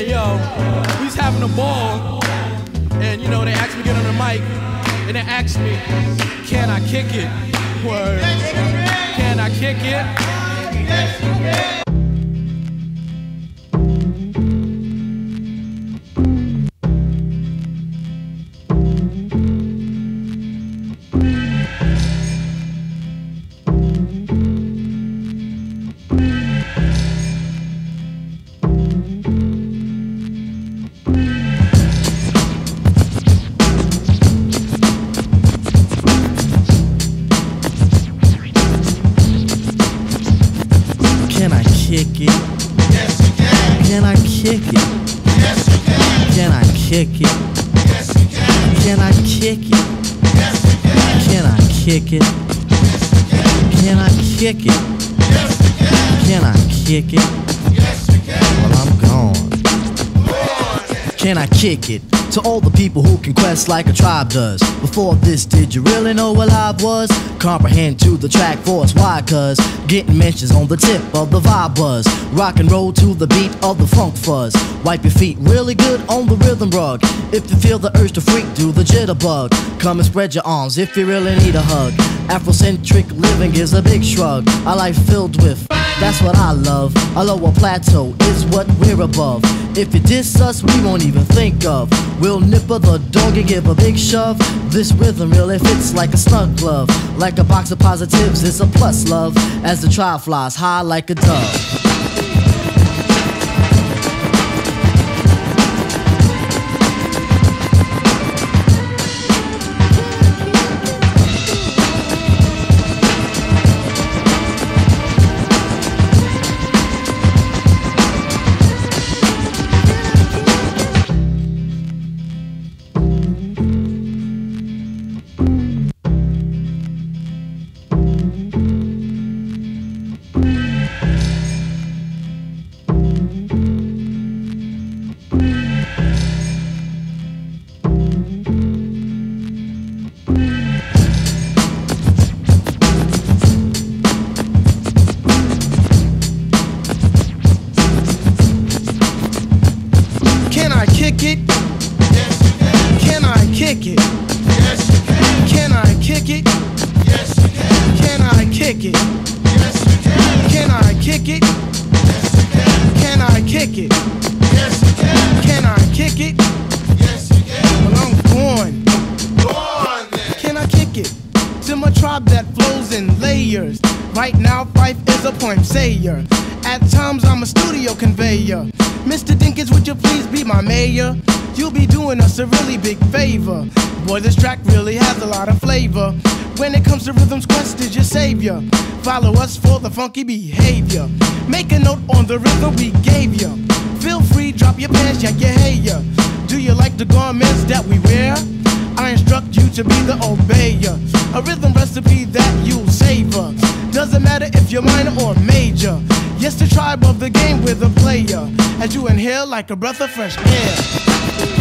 Yo, we was having a ball, and you know they asked me to get on the mic, and they asked me, can I kick it? Word. Can I kick it? Kick it? Yes, you can. Can I kick it? Yes, you can. Can I kick it? Yes, you can. Can I kick it? Yes, you can. Can I kick it? Can I kick it? Yes, you can. Can I kick it? Yes, you can. Well, I'm gone. Can I kick it? To all the people who can quest like a tribe does. Before this, did you really know what live was? Comprehend to the track force, why? Cuz getting mentions on the tip of the vibe buzz. Rock and roll to the beat of the funk fuzz. Wipe your feet really good on the rhythm rug. If you feel the urge to freak, do the jitterbug. Come and spread your arms if you really need a hug. Afrocentric living is a big shrug. A life filled with, that's what I love. A lower plateau is what we're above. If you diss us, we won't even think of. We'll nipper the dog and give a big shove. This rhythm really fits like a snug glove. Like a box of positives, it's a plus love. As the trial flies high like a dove. Kick it? Can. I kick it? Yes, you can. Can I kick it? Yes, you can. Well, I'm going. Go then. Can I kick it? To my tribe that flows in layers. Right now, Phife is a point sayer. At times, I'm a studio conveyor. Mr. Dinkins, would you please be my mayor? You'll be doing us a really big favor. Boy, this track really has a lot of flavor. When it comes to rhythms, Quest is your savior. Follow us for the funky behavior. Make a note on the rhythm we gave you. Feel free, drop your pants, yank your hair. Do you like the garments that we wear? I instruct you to be the obeyer. A rhythm recipe that you'll savor. Doesn't matter if you're minor or major. Yes, the tribe of the game with a player. As you inhale like a breath of fresh air.